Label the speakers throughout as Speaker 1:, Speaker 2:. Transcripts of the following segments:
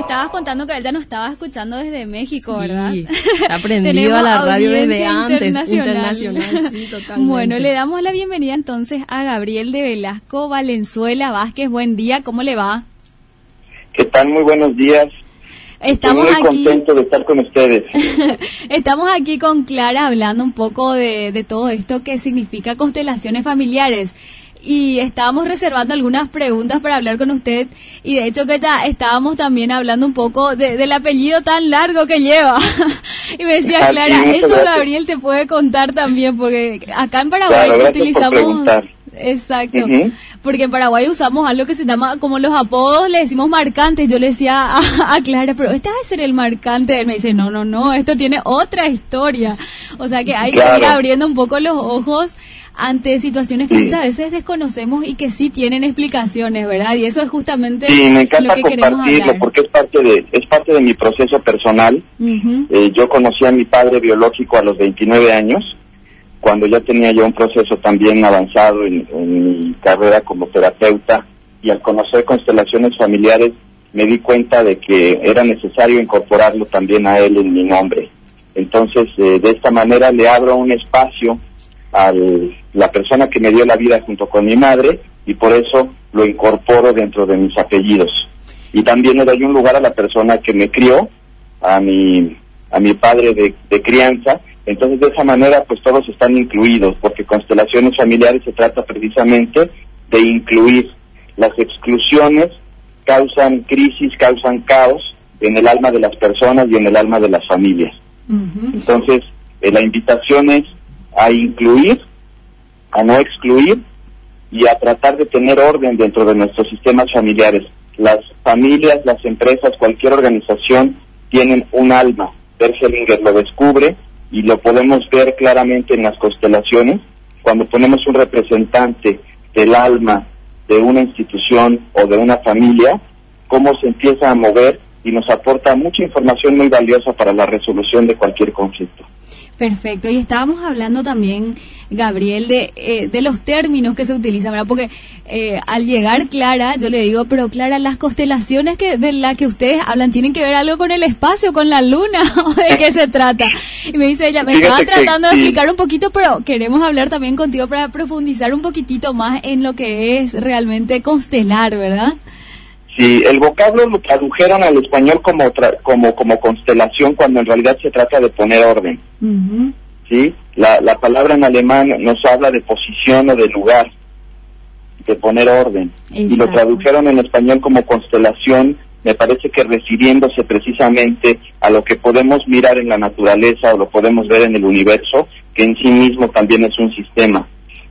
Speaker 1: Estabas contando que él ya nos estaba escuchando desde México, ¿verdad?
Speaker 2: Sí, aprendido a la radio desde antes. Internacional. internacional sí, totalmente.
Speaker 1: Bueno, le damos la bienvenida entonces a Gabriel de Velasco Valenzuela Vázquez. Buen día, ¿cómo le va?
Speaker 3: ¿Qué tal? Muy buenos días.
Speaker 1: Estamos
Speaker 3: Estoy muy
Speaker 1: aquí.
Speaker 3: contento de estar con ustedes.
Speaker 1: Estamos aquí con Clara hablando un poco de, de todo esto que significa constelaciones familiares. Y estábamos reservando algunas preguntas para hablar con usted. Y de hecho que ya estábamos también hablando un poco de- del apellido tan largo que lleva. y me decía
Speaker 3: Ah,
Speaker 1: Clara, eso. Gabriel te puede contar también, porque acá en Paraguay
Speaker 3: Claro,
Speaker 1: utilizamos... Exacto. Porque en Paraguay usamos algo que se llama, como los apodos, le decimos marcantes. Yo le decía a, a Clara, pero este va a ser el marcante. Él me dice, no, no, no, esto tiene otra historia. O sea que hay que
Speaker 3: Claro.
Speaker 1: ir abriendo un poco los ojos ante situaciones que
Speaker 3: Sí.
Speaker 1: muchas veces desconocemos y que sí tienen explicaciones, ¿verdad? Y eso es justamente
Speaker 3: Sí, me
Speaker 1: lo
Speaker 3: encanta
Speaker 1: que
Speaker 3: compartirlo porque es parte de es parte de mi proceso personal.
Speaker 1: Ujú.
Speaker 3: Eh, yo conocí a mi padre biológico a los 29 años, cuando ya tenía yo un proceso también avanzado en, en mi carrera como terapeuta y al conocer constelaciones familiares me di cuenta de que era necesario incorporarlo también a él en mi nombre. Entonces, eh, de esta manera le abro un espacio a la persona que me dio la vida junto con mi madre y por eso lo incorporo dentro de mis apellidos. Y también le doy un lugar a la persona que me crió, a mi, a mi padre de, de crianza. Entonces, de esa manera, pues todos están incluidos, porque constelaciones familiares se trata precisamente de incluir. Las exclusiones causan crisis, causan caos en el alma de las personas y en el alma de las familias. Entonces, eh, la invitación es a incluir, a no excluir y a tratar de tener orden dentro de nuestros sistemas familiares. Las familias, las empresas, cualquier organización tienen un alma. Bergelinger lo descubre y lo podemos ver claramente en las constelaciones cuando ponemos un representante del alma de una institución o de una familia, cómo se empieza a mover y nos aporta mucha información muy valiosa para la resolución de cualquier conflicto.
Speaker 1: Perfecto. Y estábamos hablando también, Gabriel, de, eh, de los términos que se utilizan, ¿verdad? Porque eh, al llegar Clara, yo le digo, pero Clara, las constelaciones que de las que ustedes hablan tienen que ver algo con el espacio, con la luna, ¿o de qué se trata? Y me dice ella, me
Speaker 3: Fíjate
Speaker 1: estaba
Speaker 3: que
Speaker 1: tratando de explicar un poquito, pero queremos hablar también contigo para profundizar un poquitito más en lo que es realmente constelar, ¿verdad?
Speaker 3: Sí, el vocablo lo tradujeron al español como, tra- como, como constelación cuando en realidad se trata de poner orden. ¿sí? La, la palabra en alemán nos habla de posición o de lugar, de poner orden. Y lo tradujeron en español como constelación, me parece que refiriéndose precisamente a lo que podemos mirar en la naturaleza o lo podemos ver en el universo, que en sí mismo también es un sistema.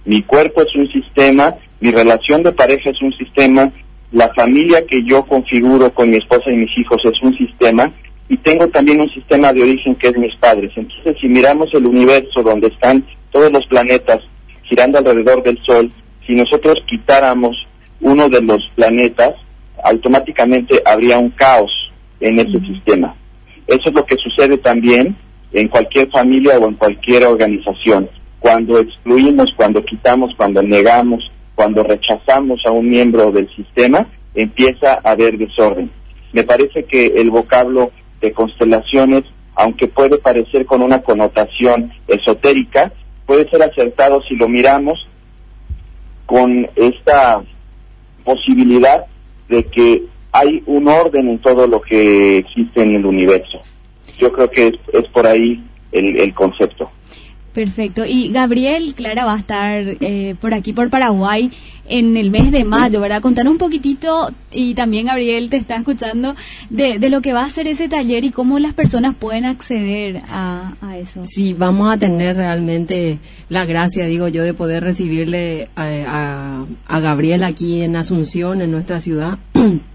Speaker 3: Mi cuerpo es un sistema, mi relación de pareja es un sistema, la familia que yo configuro con mi esposa y mis hijos es un sistema, y tengo también un sistema de origen que es mis padres. Entonces, si miramos el universo donde están todos los planetas girando alrededor del Sol, si nosotros quitáramos uno de los planetas, automáticamente habría un caos en ese sistema. Eso es lo que sucede también en cualquier familia o en cualquier organización. Cuando excluimos, cuando quitamos, cuando negamos, cuando rechazamos a un miembro del sistema, empieza a haber desorden. Me parece que el vocablo de constelaciones, aunque puede parecer con una connotación esotérica, puede ser acertado si lo miramos con esta posibilidad de que hay un orden en todo lo que existe en el universo. Yo creo que es, por ahí el, el concepto.
Speaker 1: Perfecto. Y Gabriel, Clara va a estar eh, por aquí, por Paraguay, en el mes de mayo, ¿verdad? Contanos un poquitito, y también Gabriel te está escuchando, de, de lo que va a ser ese taller y cómo las personas pueden acceder a, a eso.
Speaker 2: Sí, vamos a tener realmente la gracia, digo yo, de poder recibirle a, a, a Gabriel aquí en Asunción, en nuestra ciudad.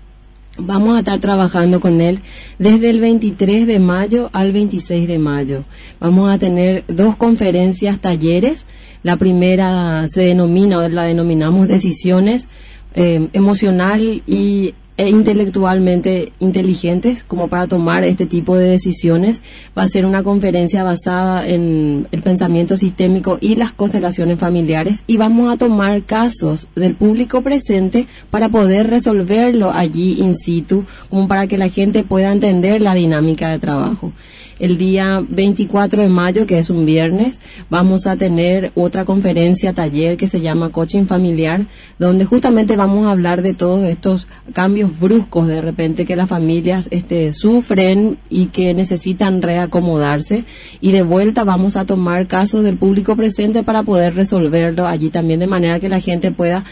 Speaker 2: Vamos a estar trabajando con él desde el 23 de mayo al 26 de mayo. Vamos a tener dos conferencias, talleres. La primera se denomina, o la denominamos decisiones eh, emocional y e intelectualmente inteligentes como para tomar este tipo de decisiones. Va a ser una conferencia basada en el pensamiento sistémico y las constelaciones familiares y vamos a tomar casos del público presente para poder resolverlo allí in situ, como para que la gente pueda entender la dinámica de trabajo. El día 24 de mayo, que es un viernes, vamos a tener otra conferencia, taller que se llama Coaching Familiar, donde justamente vamos a hablar de todos estos cambios bruscos de repente que las familias este, sufren y que necesitan reacomodarse. Y de vuelta vamos a tomar casos del público presente para poder resolverlo allí también de manera que la gente pueda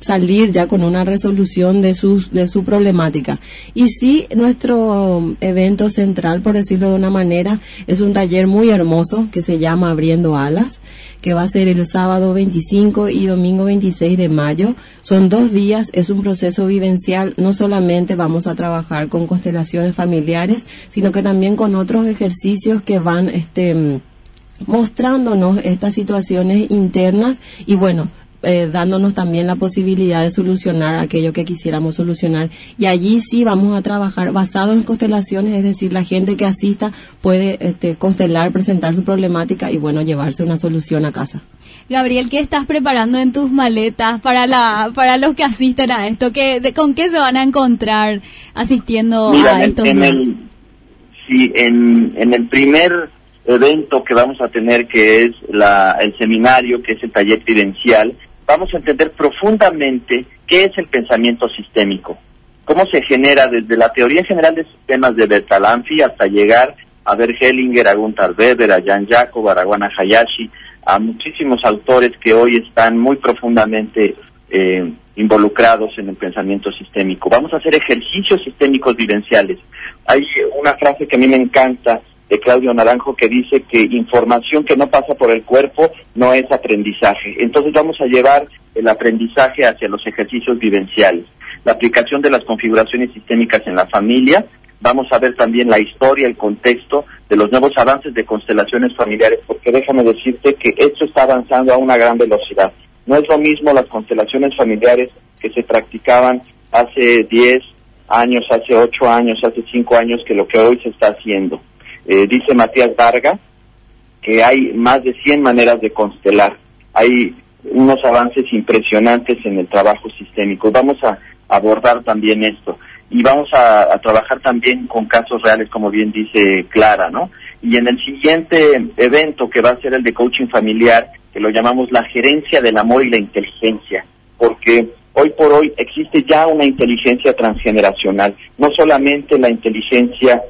Speaker 2: salir ya con una resolución de, sus, de su problemática. Y sí, nuestro evento central, por decirlo de una manera, es un taller muy hermoso que se llama Abriendo Alas, que va a ser el sábado 25 y domingo 26 de mayo. Son dos días, es un proceso vivencial. No solamente vamos a trabajar con constelaciones familiares, sino que también con otros ejercicios que van, este, mostrándonos estas situaciones internas y bueno, eh, dándonos también la posibilidad de solucionar aquello que quisiéramos solucionar. Y allí sí vamos a trabajar basado en constelaciones, es decir, la gente que asista puede este, constelar, presentar su problemática y bueno, llevarse una solución a casa.
Speaker 1: Gabriel, ¿qué estás preparando en tus maletas para la para los que asisten a esto? ¿Qué, ¿Con qué se van a encontrar asistiendo a estos
Speaker 3: en el, sí, en, en el primer evento que vamos a tener, que es la, el seminario, que es el taller vivencial, vamos a entender profundamente qué es el pensamiento sistémico, cómo se genera desde la teoría general de sistemas de Bertalanffy hasta llegar a ver Hellinger, a Gunther Weber, a Jan Jacob, a Raguana Hayashi, a muchísimos autores que hoy están muy profundamente eh, involucrados en el pensamiento sistémico. Vamos a hacer ejercicios sistémicos vivenciales. Hay una frase que a mí me encanta de Claudio Naranjo que dice que información que no pasa por el cuerpo no es aprendizaje. Entonces vamos a llevar el aprendizaje hacia los ejercicios vivenciales. La aplicación de las configuraciones sistémicas en la familia. Vamos a ver también la historia, el contexto de los nuevos avances de constelaciones familiares, porque déjame decirte que esto está avanzando a una gran velocidad. No es lo mismo las constelaciones familiares que se practicaban hace 10 años, hace 8 años, hace 5 años, que lo que hoy se está haciendo. Eh, dice Matías Varga que hay más de 100 maneras de constelar. Hay unos avances impresionantes en el trabajo sistémico. Vamos a abordar también esto. Y vamos a, trabajar también con casos reales, como bien dice Clara, ¿no? Y en el siguiente evento, que va a ser el de coaching familiar, que lo llamamos la gerencia del amor y la inteligencia, porque hoy por hoy existe ya una inteligencia transgeneracional, no solamente la inteligencia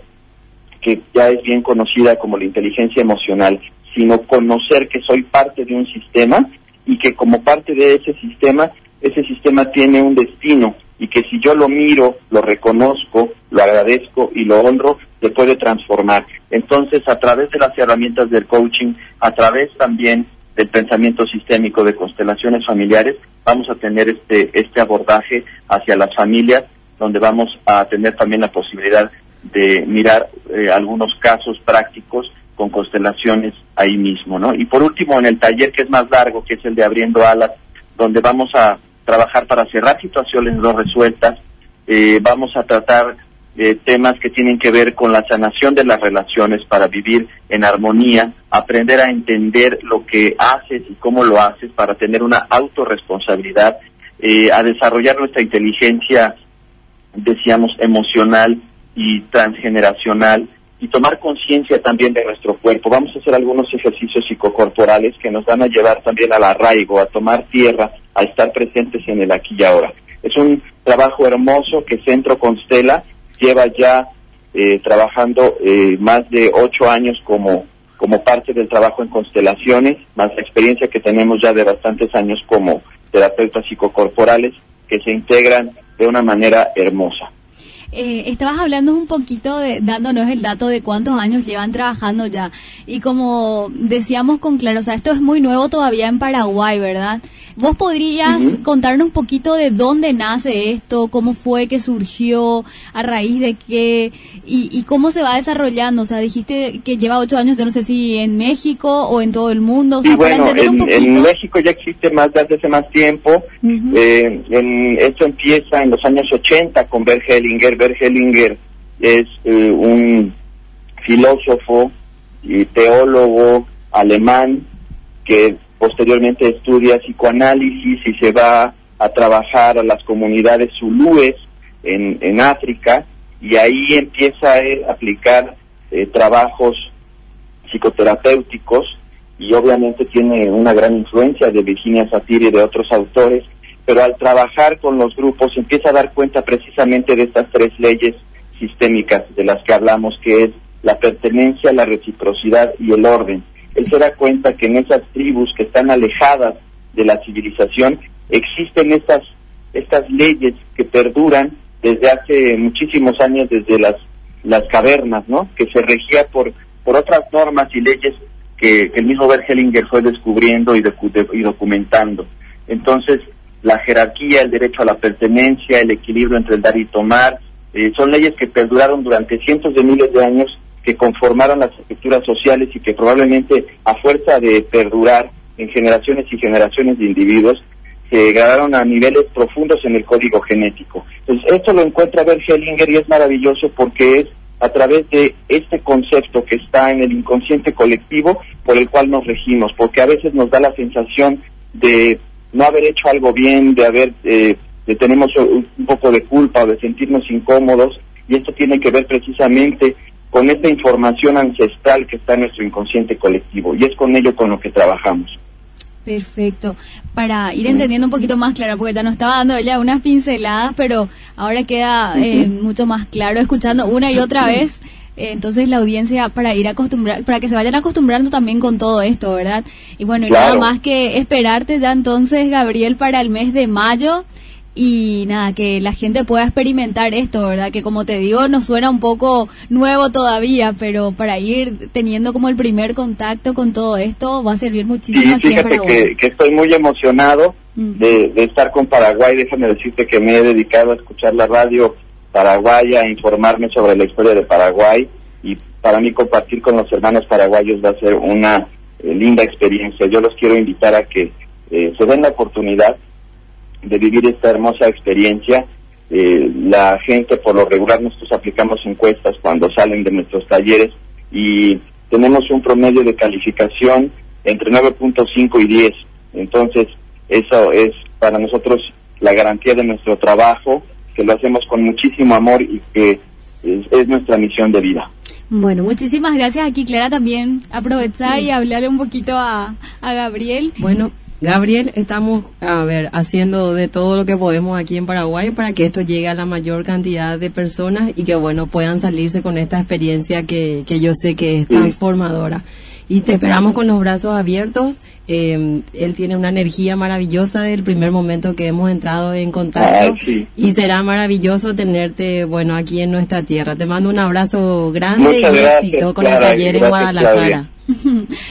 Speaker 3: que ya es bien conocida como la inteligencia emocional, sino conocer que soy parte de un sistema y que como parte de ese sistema, ese sistema tiene un destino y que si yo lo miro, lo reconozco, lo agradezco y lo honro, se puede transformar. Entonces, a través de las herramientas del coaching, a través también del pensamiento sistémico de constelaciones familiares, vamos a tener este, este abordaje hacia las familias, donde vamos a tener también la posibilidad de mirar eh, algunos casos prácticos con constelaciones ahí mismo, ¿no? Y por último, en el taller que es más largo, que es el de Abriendo Alas, donde vamos a trabajar para cerrar situaciones no resueltas, eh, vamos a tratar eh, temas que tienen que ver con la sanación de las relaciones para vivir en armonía, aprender a entender lo que haces y cómo lo haces para tener una autorresponsabilidad, a desarrollar nuestra inteligencia, decíamos, emocional y transgeneracional y tomar conciencia también de nuestro cuerpo. Vamos a hacer algunos ejercicios psicocorporales que nos van a llevar también al arraigo, a tomar tierra, a estar presentes en el aquí y ahora. Es un trabajo hermoso que Centro Constela lleva ya eh, trabajando eh, más de ocho años como, como parte del trabajo en constelaciones, más la experiencia que tenemos ya de bastantes años como terapeutas psicocorporales que se integran de una manera hermosa.
Speaker 1: Eh, estabas hablando un poquito de, dándonos el dato de cuántos años llevan trabajando ya. Y como decíamos con claro, o sea, esto es muy nuevo todavía en Paraguay, ¿verdad? ¿Vos podrías contarnos un poquito de dónde nace esto, cómo fue que surgió, a raíz de qué, y, cómo se va desarrollando? O sea, dijiste que lleva ocho años, yo no sé si en México o en todo el mundo. O sea,
Speaker 3: bueno, en, México ya existe más desde hace más tiempo. Eh, en, esto empieza en los años 80 con Bert Hellinger. Bert Hellinger es eh, un filósofo y teólogo alemán que posteriormente estudia psicoanálisis y se va a trabajar a las comunidades zulúes en, en África y ahí empieza a aplicar eh, trabajos psicoterapéuticos y obviamente tiene una gran influencia de Virginia Satir y de otros autores, pero al trabajar con los grupos empieza a dar cuenta precisamente de estas tres leyes sistémicas de las que hablamos, que es la pertenencia, la reciprocidad y el orden él se da cuenta que en esas tribus que están alejadas de la civilización existen estas, estas leyes que perduran desde hace muchísimos años, desde las, las cavernas, ¿no? Que se regía por, por otras normas y leyes que, el mismo Bergelinger fue descubriendo y, y documentando. Entonces, la jerarquía, el derecho a la pertenencia, el equilibrio entre el dar y tomar, eh, son leyes que perduraron durante cientos de miles de años que conformaron las estructuras sociales y que probablemente a fuerza de perdurar en generaciones y generaciones de individuos, se grabaron a niveles profundos en el código genético. Entonces, esto lo encuentra Bert Hellinger y es maravilloso porque es a través de este concepto que está en el inconsciente colectivo por el cual nos regimos, porque a veces nos da la sensación de no haber hecho algo bien, de haber, eh, de tenemos un poco de culpa o de sentirnos incómodos, y esto tiene que ver precisamente con esta información ancestral que está en nuestro inconsciente colectivo y es con ello con lo que trabajamos.
Speaker 1: Perfecto. Para ir entendiendo un poquito más claro, porque ya nos estaba dando ya unas pinceladas, pero ahora queda eh, mucho más claro escuchando una y otra vez. Eh, entonces la audiencia para ir acostumbrar, para que se vayan acostumbrando también con todo esto, ¿verdad? Y bueno, y nada más que esperarte ya entonces, Gabriel, para el mes de mayo y nada, que la gente pueda experimentar esto, ¿verdad? Que como te digo, nos suena un poco nuevo todavía, pero para ir teniendo como el primer contacto con todo esto va a servir muchísimo
Speaker 3: en Paraguay. Que, que estoy muy emocionado de, estar con Paraguay, déjame decirte que me he dedicado a escuchar la radio paraguaya, a informarme sobre la historia de Paraguay y para mí compartir con los hermanos paraguayos va a ser una eh, linda experiencia. Yo los quiero invitar a que eh, se den la oportunidad de vivir esta hermosa experiencia. Eh, la gente, por lo regular, nosotros aplicamos encuestas cuando salen de nuestros talleres y tenemos un promedio de calificación entre 9.5 y 10. Entonces, eso es para nosotros la garantía de nuestro trabajo, que lo hacemos con muchísimo amor y que es, nuestra misión de vida.
Speaker 1: Bueno, muchísimas gracias aquí, Clara, también aprovechar y hablarle un poquito a, a Gabriel.
Speaker 2: Bueno, Gabriel, estamos, a ver, haciendo de todo lo que podemos aquí en Paraguay para que esto llegue a la mayor cantidad de personas y que, bueno, puedan salirse con esta experiencia que, que yo sé que es transformadora. Y te esperamos con los brazos abiertos. Eh, él tiene una energía maravillosa del primer momento que hemos entrado en contacto y será maravilloso tenerte, bueno, aquí en nuestra tierra. Te mando un abrazo grande y éxito con el taller en Guadalajara.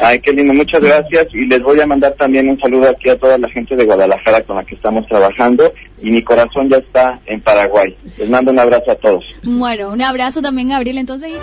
Speaker 3: Ay, qué lindo, muchas gracias. Y les voy a mandar también un saludo aquí a toda la gente de Guadalajara con la que estamos trabajando. Y mi corazón ya está en Paraguay. Les mando un abrazo a todos.
Speaker 1: Bueno, un abrazo también, Gabriel. Entonces.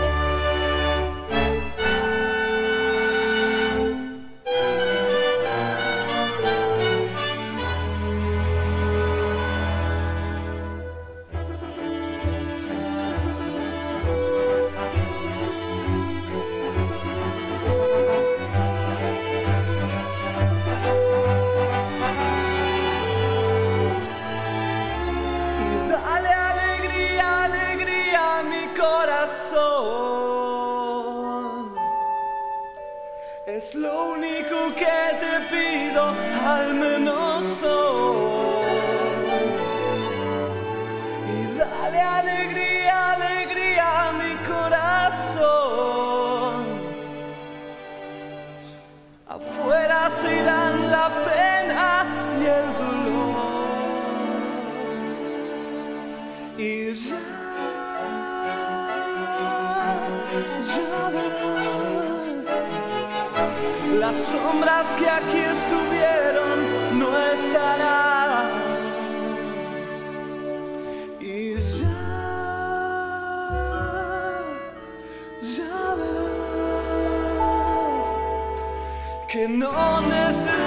Speaker 4: Es lo único que te pido, al menos hoy. Y dale alegría, alegría a mi corazón. Afuera se irán la pena y el dolor. Y ya. Ya verás. Las sombras que aquí estuvieron no estarán. Y ya, ya verás que no necesitas